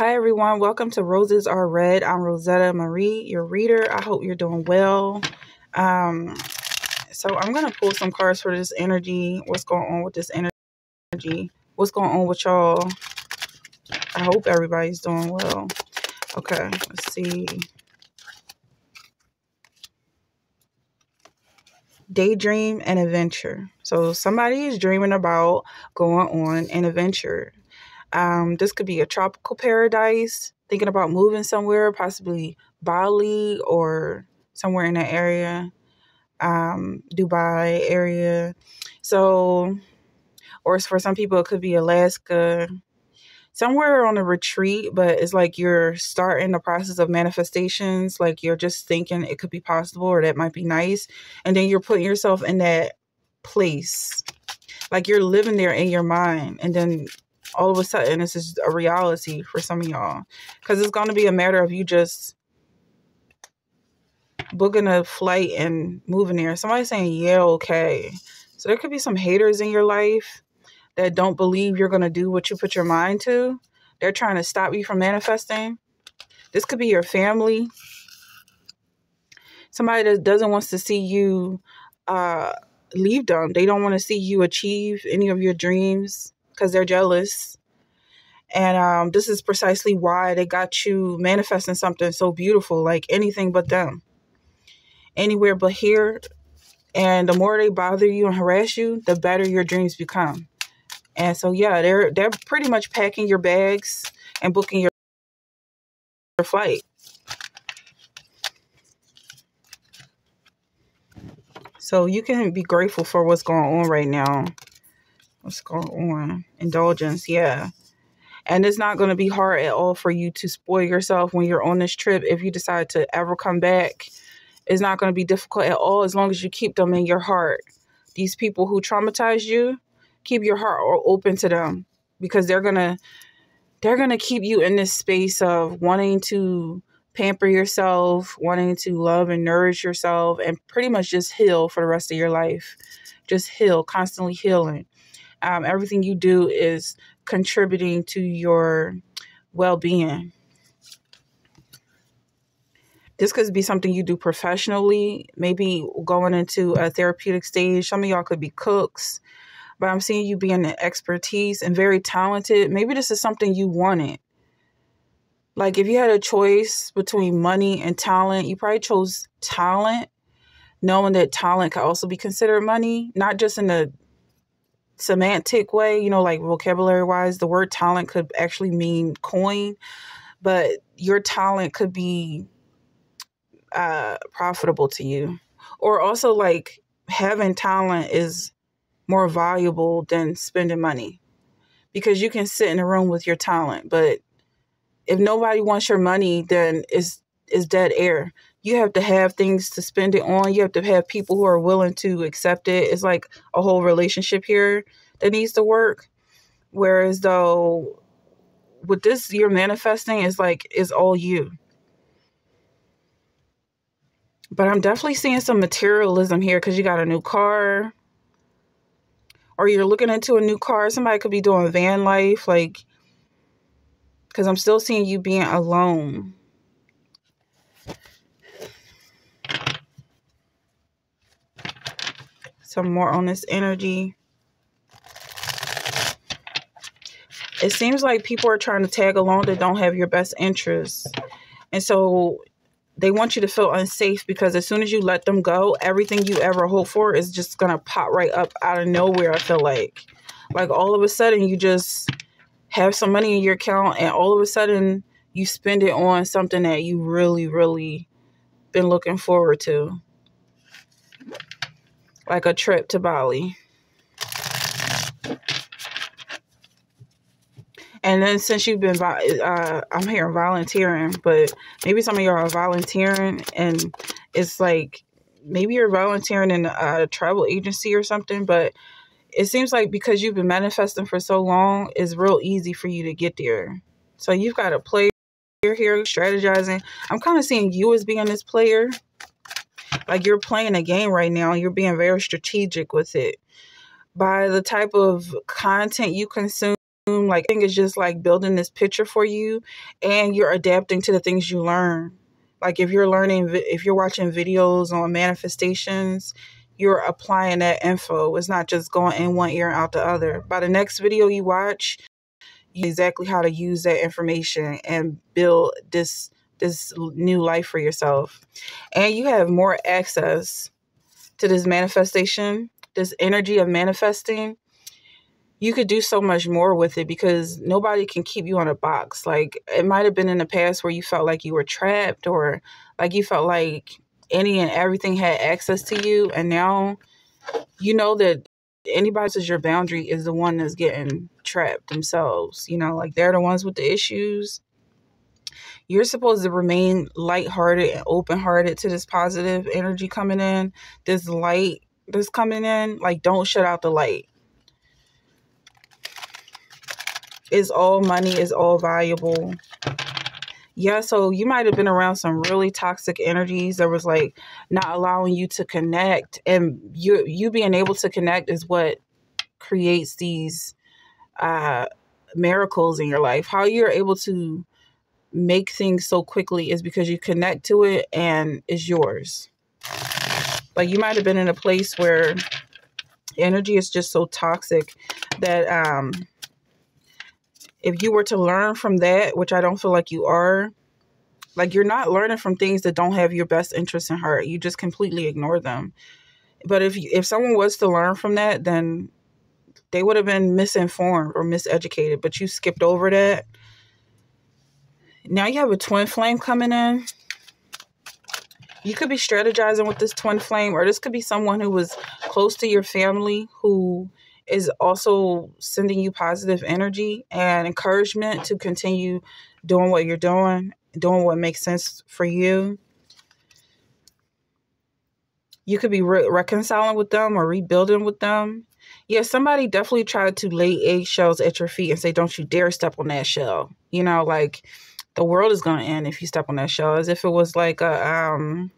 Hi, everyone. Welcome to Rose's are Read. I'm Rosetta Marie, your reader. I hope you're doing well. Um, so, I'm going to pull some cards for this energy. What's going on with this energy? What's going on with y'all? I hope everybody's doing well. Okay, let's see. Daydream and adventure. So, somebody is dreaming about going on an adventure um, this could be a tropical paradise, thinking about moving somewhere, possibly Bali or somewhere in that area, um, Dubai area. So, or for some people, it could be Alaska, somewhere on a retreat, but it's like you're starting the process of manifestations. Like you're just thinking it could be possible or that might be nice. And then you're putting yourself in that place. Like you're living there in your mind. And then all of a sudden this is a reality for some of y'all. Because it's going to be a matter of you just booking a flight and moving there. Somebody saying yeah okay. So there could be some haters in your life that don't believe you're going to do what you put your mind to. They're trying to stop you from manifesting. This could be your family. Somebody that doesn't wants to see you uh leave them. They don't want to see you achieve any of your dreams because they're jealous. And um, this is precisely why they got you manifesting something so beautiful, like anything but them. Anywhere but here. And the more they bother you and harass you, the better your dreams become. And so yeah, they're they're pretty much packing your bags and booking your, your flight. So you can be grateful for what's going on right now what's going on? Indulgence, yeah. And it's not going to be hard at all for you to spoil yourself when you're on this trip. If you decide to ever come back, it's not going to be difficult at all as long as you keep them in your heart. These people who traumatize you, keep your heart open to them because they're going to they're going to keep you in this space of wanting to pamper yourself, wanting to love and nourish yourself and pretty much just heal for the rest of your life. Just heal, constantly healing um, everything you do is contributing to your well-being. This could be something you do professionally maybe going into a therapeutic stage. Some of y'all could be cooks but i'm seeing you being an expertise and very talented. Maybe this is something you wanted. Like if you had a choice between money and talent you probably chose talent knowing that talent could also be considered money not just in the semantic way, you know, like vocabulary wise, the word talent could actually mean coin, but your talent could be uh, profitable to you. Or also, like, having talent is more valuable than spending money because you can sit in a room with your talent, but if nobody wants your money, then it's, it's dead air you have to have things to spend it on. You have to have people who are willing to accept it. It's like a whole relationship here that needs to work. Whereas though with this you're manifesting is like is all you. But I'm definitely seeing some materialism here because you got a new car. Or you're looking into a new car. Somebody could be doing van life, like because I'm still seeing you being alone some more on this energy. It seems like people are trying to tag along that don't have your best interests. And so they want you to feel unsafe because as soon as you let them go, everything you ever hope for is just going to pop right up out of nowhere, I feel like. Like all of a sudden, you just have some money in your account, and all of a sudden, you spend it on something that you really, really been looking forward to like a trip to Bali. And then since you've been, uh, I'm here volunteering, but maybe some of y'all are volunteering, and it's like maybe you're volunteering in a travel agency or something. But it seems like because you've been manifesting for so long, it's real easy for you to get there. So you've got a player here strategizing. I'm kind of seeing you as being this player like you're playing a game right now you're being very strategic with it. By the type of content you consume like I think it's just like building this picture for you and you're adapting to the things you learn. Like if you're learning if you're watching videos on manifestations you're applying that info. It's not just going in one ear and out the other. By the next video you watch you exactly how to use that information and build this this new life for yourself and you have more access to this manifestation this energy of manifesting you could do so much more with it because nobody can keep you on a box. Like it might have been in the past where you felt like you were trapped or like you felt like any and everything had access to you and now you know that anybody says your boundary is the one that's getting trapped themselves. You know, like they're the ones with the issues. You're supposed to remain lighthearted and open hearted to this positive energy coming in, this light that's coming in. Like, don't shut out the light is all money, is all valuable. Yeah, so you might have been around some really toxic energies that was like not allowing you to connect and you you being able to connect is what creates these uh miracles in your life. How you're able to make things so quickly is because you connect to it and it's yours. Like you might have been in a place where energy is just so toxic that um if you were to learn from that, which I don't feel like you are, like you're not learning from things that don't have your best interest in heart. You just completely ignore them. But if you, if someone was to learn from that, then they would have been misinformed or miseducated. But you skipped over that. Now you have a twin flame coming in. You could be strategizing with this twin flame, or this could be someone who was close to your family who is also sending you positive energy and encouragement to continue doing what you're doing, doing what makes sense for you. You could be re- reconciling with them or rebuilding with them. Yeah, somebody definitely tried to lay eggshells at your feet and say, Don't you dare step on that shell. You know, like the world is going to end if you step on that shell, as if it was like a, um,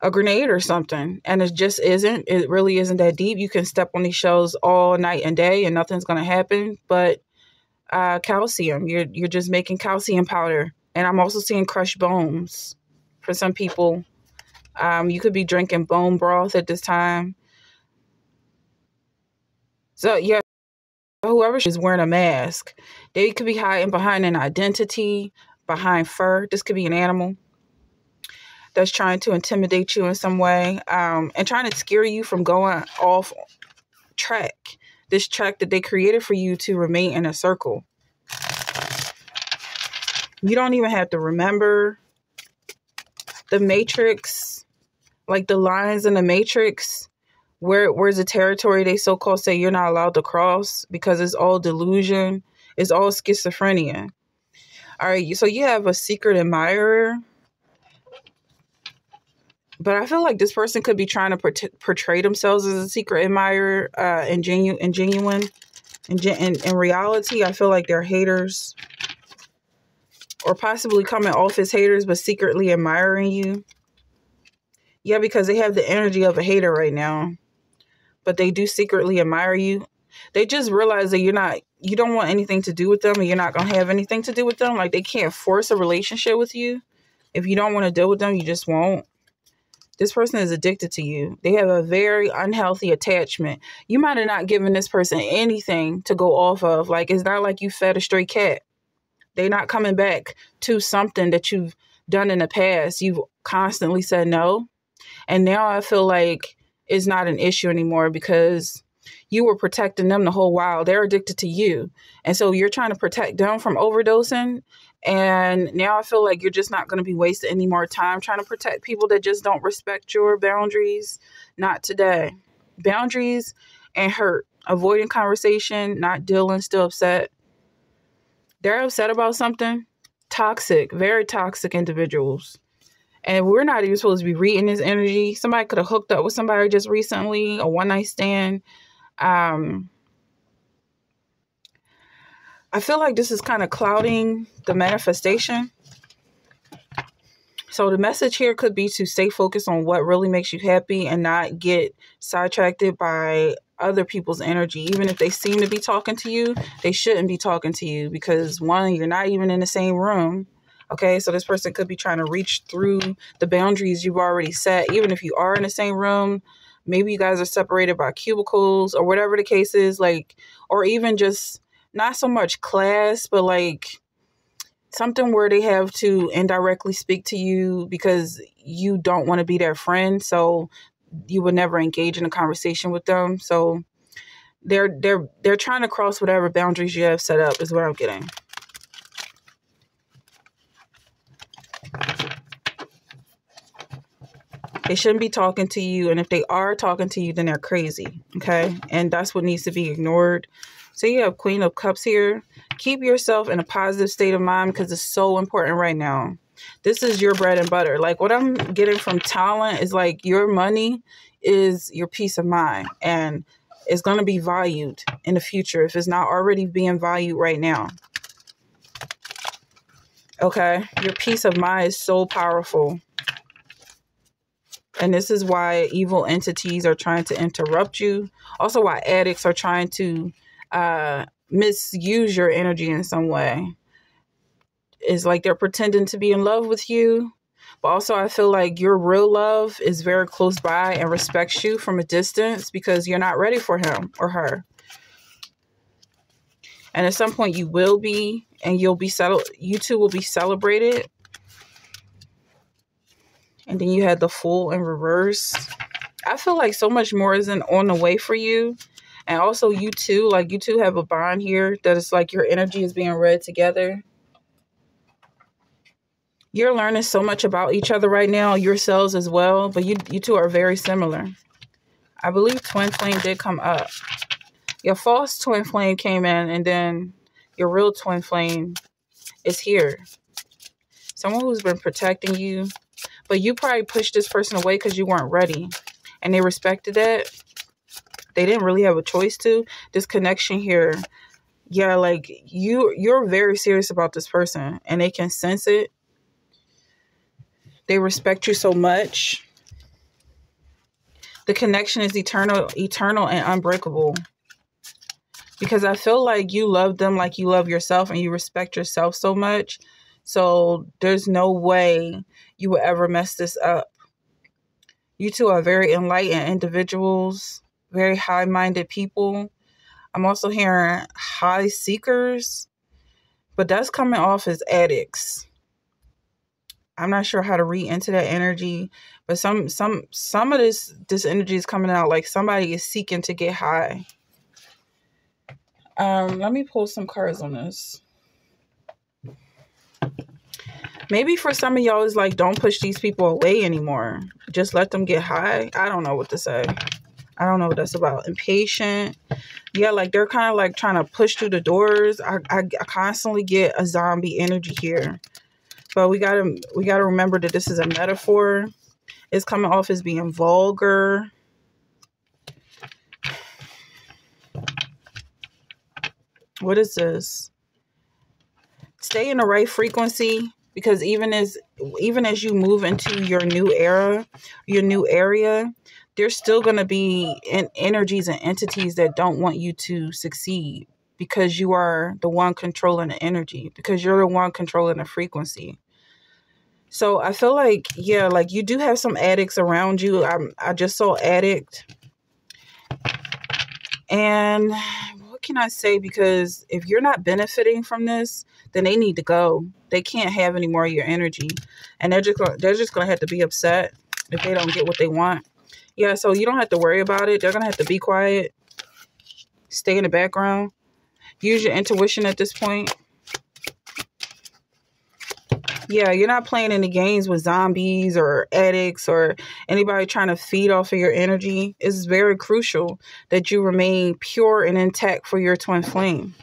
a grenade or something. And it just isn't it really isn't that deep. You can step on these shells all night and day and nothing's going to happen but uh, calcium you're you're just making calcium powder. And i'm also seeing crushed bones for some people. Um, you could be drinking bone broth at this time. So yeah whoever is wearing a mask they could be hiding behind an identity behind fur this could be an animal that's trying to intimidate you in some way um, and trying to scare you from going off track, this track that they created for you to remain in a circle. You don't even have to remember the matrix, like the lines in the matrix. Where where's the territory they so called say you're not allowed to cross because it's all delusion, it's all schizophrenia. All right, so you have a secret admirer but I feel like this person could be trying to portray themselves as a secret admirer uh, and, genu- and genuine. In, in, in reality, I feel like they're haters or possibly coming off as haters but secretly admiring you. Yeah, because they have the energy of a hater right now, but they do secretly admire you. They just realize that you're not, you don't want anything to do with them and you're not going to have anything to do with them. Like they can't force a relationship with you. If you don't want to deal with them, you just won't this person is addicted to you. They have a very unhealthy attachment. You might have not given this person anything to go off of. Like it's not like you fed a stray cat. They're not coming back to something that you've done in the past. You've constantly said no. And now I feel like it's not an issue anymore because you were protecting them the whole while. They're addicted to you. And so you're trying to protect them from overdosing and now I feel like you're just not going to be wasting any more time trying to protect people that just don't respect your boundaries. Not today. Boundaries and hurt. Avoiding conversation, not dealing, still upset. They're upset about something. Toxic, very toxic individuals. And we're not even supposed to be reading this energy. Somebody could have hooked up with somebody just recently, a one night stand. Um, I feel like this is kind of clouding the manifestation. So the message here could be to stay focused on what really makes you happy and not get sidetracked by other people's energy. Even if they seem to be talking to you, they shouldn't be talking to you because one, you're not even in the same room. Okay, so this person could be trying to reach through the boundaries you've already set. Even if you are in the same room, maybe you guys are separated by cubicles or whatever the case is, like, or even just not so much class, but like something where they have to indirectly speak to you because you don't want to be their friend. So you would never engage in a conversation with them. So they're they're they're trying to cross whatever boundaries you have set up is what I'm getting. They shouldn't be talking to you, and if they are talking to you, then they're crazy. Okay, and that's what needs to be ignored. So you have Queen of Cups here. Keep yourself in a positive state of mind because it's so important right now this is your bread and butter. Like what I'm getting from talent is like your money is your peace of mind and it's going to be valued in the future if it's not already being valued right now. Okay, your peace of mind is so powerful. And this is why evil entities are trying to interrupt you. Also, why addicts are trying to uh, misuse your energy in some way is like they're pretending to be in love with you. But also, I feel like your real love is very close by and respects you from a distance because you're not ready for him or her. And at some point, you will be, and you'll be settled. You two will be celebrated. And then you had the Fool in reverse. I feel like so much more isn't on the way for you. And also, you two, like, you two have a bond here that is like your energy is being read together you're learning so much about each other right now, yourselves as well, but you you two are very similar. I believe twin flame did come up. Your false twin flame came in and then your real twin flame is here. Someone who's been protecting you, but you probably pushed this person away because you weren't ready. And they respected that. They didn't really have a choice to. This connection here, yeah, like you you're very serious about this person and they can sense it they respect you so much. The connection is eternal, eternal and unbreakable. Because I feel like you love them like you love yourself and you respect yourself so much. So there's no way you will ever mess this up. You two are very enlightened individuals, very high minded people. I'm also hearing high seekers, but that's coming off as addicts. I'm not sure how to read into that energy, but some some some of this this energy is coming out like somebody is seeking to get high. Um, let me pull some cards on this. Maybe for some of y'all is like don't push these people away anymore. Just let them get high. I don't know what to say. I don't know what that's about. Impatient. Yeah, like they're kind of like trying to push through the doors. I, I, I constantly get a zombie energy here. But we gotta we gotta remember that this is a metaphor. It's coming off as being vulgar. What is this? Stay in the right frequency because even as even as you move into your new era, your new area, there's still going to be in, energies and entities that don't want you to succeed because you are the one controlling the energy, because you're the one controlling the frequency. So I feel like, yeah, like you do have some addicts around you. I I just saw addict. And what can I say? Because if you're not benefiting from this, then they need to go. They can't have any more of your energy, and they're just they're just gonna have to be upset if they don't get what they want. Yeah, so you don't have to worry about it. They're gonna have to be quiet, stay in the background, use your intuition at this point. Yeah, you're not playing any games with zombies or addicts or anybody trying to feed off of your energy. It's very crucial that you remain pure and intact for your twin flame.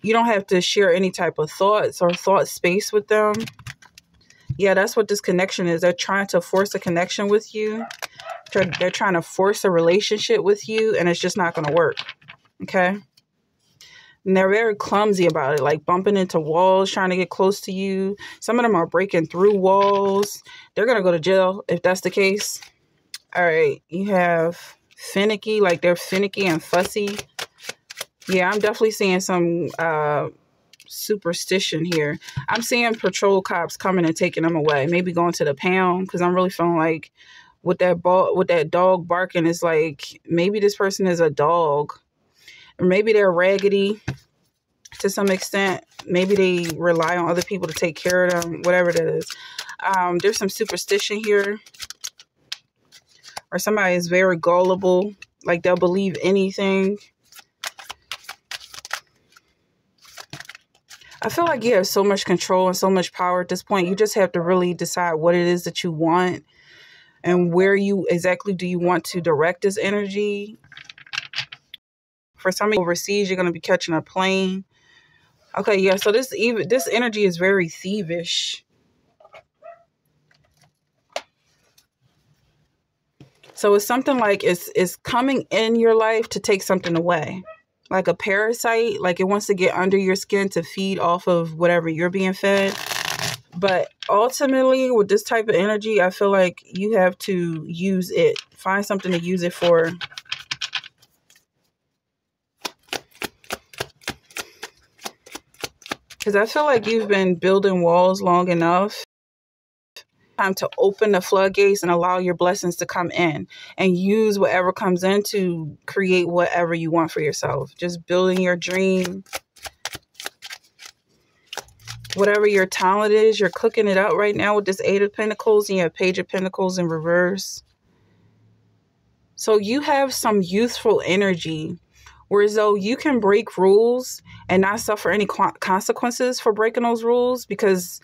You don't have to share any type of thoughts or thought space with them. Yeah, that's what this connection is. They're trying to force a connection with you. They're trying to force a relationship with you, and it's just not going to work. Okay? And they're very clumsy about it, like bumping into walls, trying to get close to you. Some of them are breaking through walls. They're going to go to jail if that's the case. All right, you have finicky, like they're finicky and fussy. Yeah, I'm definitely seeing some uh, superstition here. I'm seeing patrol cops coming and taking them away. Maybe going to the pound because I'm really feeling like with that ball with that dog barking it's like maybe this person is a dog maybe they're raggedy to some extent maybe they rely on other people to take care of them whatever it is um, there's some superstition here or somebody is very gullible like they'll believe anything I feel like you have so much control and so much power at this point. You just have to really decide what it is that you want and where you exactly do you want to direct this energy. For some overseas, you're going to be catching a plane. Okay, yeah. So this even this energy is very thievish. So it's something like it's it's coming in your life to take something away. Like a parasite, like it wants to get under your skin to feed off of whatever you're being fed. But ultimately, with this type of energy, I feel like you have to use it. Find something to use it for. Because I feel like you've been building walls long enough. Time to open the floodgates and allow your blessings to come in and use whatever comes in to create whatever you want for yourself. Just building your dream whatever your talent is, you're cooking it out right now with this Eight of Pentacles and your Page of Pentacles in reverse. So you have some youthful energy, whereas though you can break rules and not suffer any consequences for breaking those rules because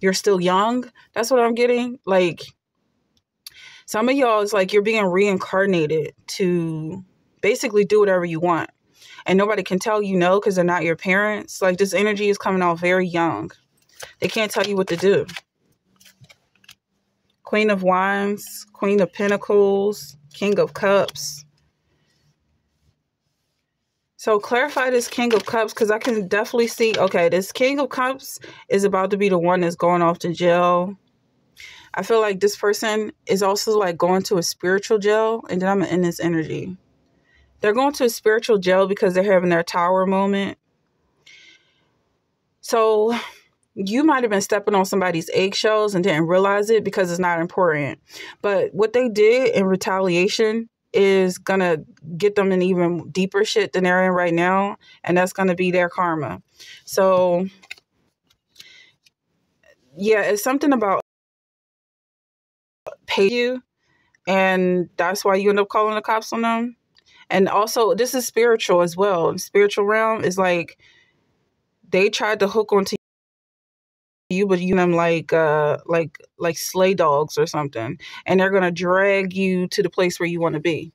you're still young. That's what I'm getting. Like some of y'all is like you're being reincarnated to basically do whatever you want and nobody can tell you no because they're not your parents. Like this energy is coming off very young. They can't tell you what to do. Queen of Wands, Queen of Pentacles, King of Cups. So clarify this King of Cups because I can definitely see, okay, this King of Cups is about to be the one that's going off to jail. I feel like this person is also like going to a spiritual jail and then I'm in this energy. They're going to a spiritual jail because they're having their tower moment. So you might have been stepping on somebody's eggshells and didn't realize it because it's not important. But what they did in retaliation is going to get them in even deeper shit than they're in right now. And that's going to be their karma. So, yeah, it's something about pay you. And that's why you end up calling the cops on them and also this is spiritual as well spiritual realm is like they tried to hook onto you but you them like uh like like sleigh dogs or something and they're gonna drag you to the place where you want to be